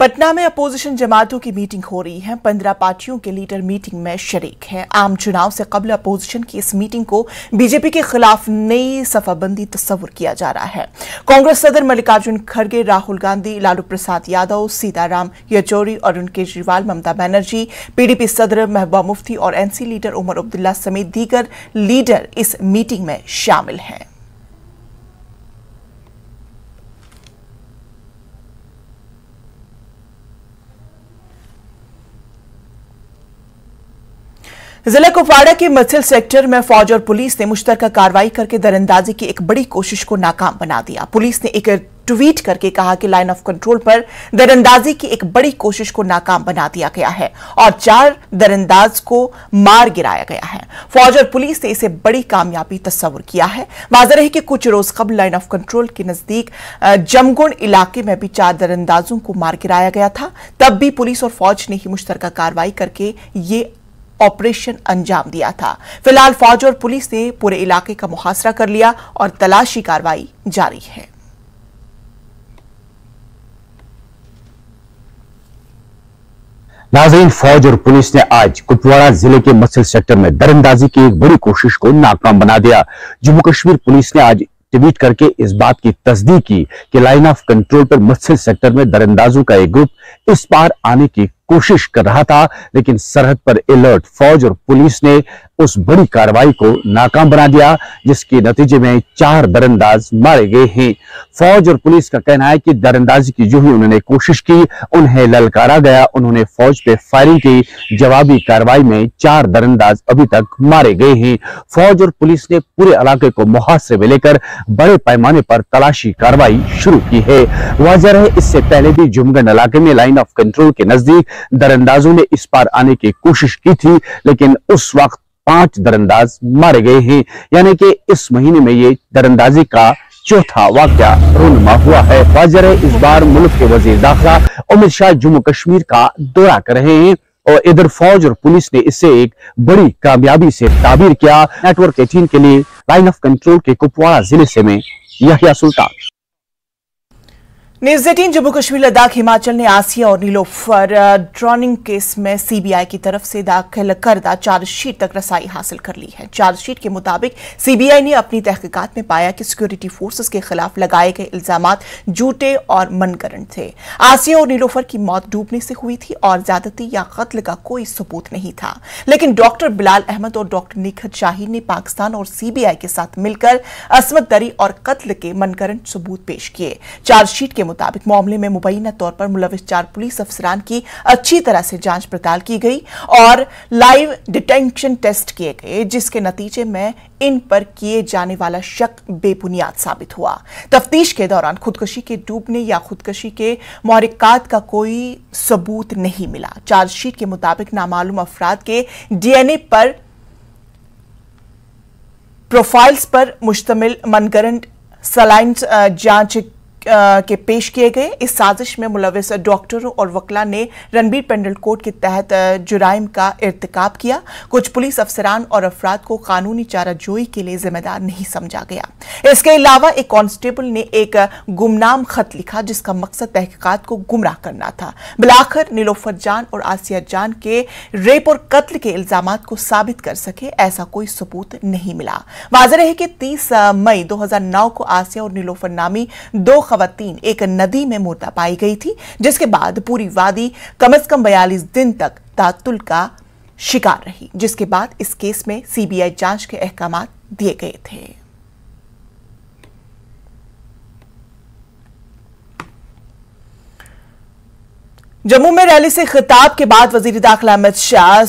पटना में अपोजिशन जमातों की मीटिंग हो रही है। पंद्रह पार्टियों के लीडर मीटिंग में शरीक हैं। आम चुनाव से कबल अपोजिशन की इस मीटिंग को बीजेपी के खिलाफ नई सफाबंदी तस्वर किया जा रहा है। कांग्रेस सदर मल्लिकार्जुन खड़गे, राहुल गांधी, लालू प्रसाद यादव, सीताराम येचौरी अरुण केजरीवाल, ममता बनर्जी, पीडीपी सदर महबूबा मुफ्ती और एनसी लीडर उमर अब्दुल्ला समेत दीगर लीडर इस मीटिंग में शामिल हैं। जिला कुपवाड़ा के मथिल सेक्टर में फौज और पुलिस ने मुश्तरका कार्रवाई करके दरअंदाजी की एक बड़ी कोशिश को नाकाम बना दिया। पुलिस ने एक ट्वीट करके कहा कि लाइन ऑफ़ कंट्रोल पर दरअंदाजी की एक बड़ी कोशिश को नाकाम बना दिया गया है और चार दरअंदाज को मार गिराया गया है। फौज और पुलिस ने इसे बड़ी कामयाबी तस्वर किया है। वाजह है कि कुछ रोज कबल लाइन ऑफ़ कंट्रोल के नज़दीक जमगुण इलाके में भी चार दरअंदाजों को मार गिराया गया था, तब भी पुलिस और फौज ने ही मुश्तरका कार्रवाई करके ये ऑपरेशन अंजाम दिया था। फ़िलहाल फौज और पुलिस ने पूरे इलाके का मुहासरा कर लिया और तलाशी कार्रवाई जारी है। नाजरीन, फौज और पुलिस ने आज कुपवाड़ा ज़िले के मसल सेक्टर में दरअंदाजी की एक बड़ी कोशिश को नाकाम बना दिया। जम्मू कश्मीर पुलिस ने आज ट्वीट करके इस बात की तस्दीक की कि लाइन ऑफ़ कंट्रोल पर मत्स्य सेक्टर में दरअंदाजों का एक ग्रुप इस पार आने की कोशिश कर रहा था लेकिन सरहद पर अलर्ट फौज और पुलिस ने उस बड़ी कार्रवाई को नाकाम बना दिया, जिसके नतीजे में चार दरअंदाज मारे गए हैं। फौज और पुलिस का कहना है कि दरअंदाजी की जो ही उन्होंने कोशिश की, उन्हें ललकारा गया। उन्होंने फौज पे फायरिंग की। जवाबी कार्रवाई में चार दरअंदाज अभी तक मारे गए हैं। फौज और पुलिस ने पूरे इलाके को मुहासरे में लेकर बड़े पैमाने पर तलाशी कार्रवाई शुरू की है। वाजह रहे, इससे पहले भी जुमगन इलाके में लाइन ऑफ़ कंट्रोल के नज़दीक दरअंदाजों ने इस पार आने की कोशिश की थी, लेकिन उस वक्त पाँच दरअंदाज मारे गए हैं। यानी कि इस महीने में ये दरअंदाजी का चौथा वाक्य रोनमा हुआ है। वाजर इस बार मुल्क के वज़ीर दाखिला अमित शाह जम्मू कश्मीर का दौरा कर रहे हैं और इधर फौज और पुलिस ने इसे एक बड़ी कामयाबी से ताबीर किया। नेटवर्क एटीन के लिए लाइन ऑफ़ कंट्रोल के कुपवाड़ा ज़िले से में यहिया सुल्तान। न्यूज़ एटीन, जम्मू कश्मीर, लद्दाख, हिमाचल ने आसिया और नीलोफर ड्रॉनिंग केस में सीबीआई की तरफ़ से दाखिल करदा चार्जशीट तक रसाई हासिल कर ली है। चार्जशीट के मुताबिक, सीबीआई ने अपनी तहकीकात में पाया कि सिक्योरिटी फोर्सेस के खिलाफ लगाए गए इल्ज़ाम झूठे और मनगढ़ंत थे। आसिया और नीलोफर की मौत डूबने से हुई थी और ज्यादती या कत्ल का कोई सबूत नहीं था। लेकिन डॉक्टर बिलाल अहमद और डॉक्टर निखत शाहीन ने पाकिस्तान और सीबीआई के साथ मिलकर असमत दरी और कत्ल के मनगढ़ंत सबूत पेश किए। चार्जशीट के मुताबिक मामले में मुबैना तौर पर मुलविस चार पुलिस अफसरान की अच्छी तरह से जाँच पड़ताल की गई और लाइव डिटेंशन टेस्ट किए गए, जिसके नतीजे में इन पर किए जाने वाला शक बेबुनियाद साबित हुआ। तफ्तीश के दौरान खुदकशी के डूबने या खुदकशी के मौरिकात का कोई सबूत नहीं मिला। चार्जशीट के मुताबिक नामालूम अफराद के डीएनए पर प्रोफाइल्स पर मुश्तमिल मनगरंट सलाइन जाँच के पेश किए गए। इस साजिश में मुलविस डॉक्टरों और वकला ने रणबीर पेंडल कोड के तहत जुराइम का इरतकाब किया। कुछ पुलिस अफसरान और अफराद को कानूनी चाराजोई के लिए जिम्मेदार नहीं समझा गया। इसके अलावा एक कांस्टेबल ने एक गुमनाम खत लिखा, जिसका मकसद तहकीकात को गुमराह करना था। बिलाखिर, नीलोफर जान और आसिया जान के रेप और कत्ल के इल्ज़ाम को साबित कर सके, ऐसा कोई सबूत नहीं मिला। वाजह है कि तीस मई दो को आसिया और नीलोफर नामी दो खवतीन एक नदी में मुर्दा पाई गई थी, जिसके बाद पूरी वादी कम अज कम बयालीस दिन तक तातुल का शिकार रही, जिसके बाद इस केस में सीबीआई जाँच के अहकाम दिए गए थे। जम्मू में रैली से खिताब के बाद वज़ीर दाखिला अमित शाह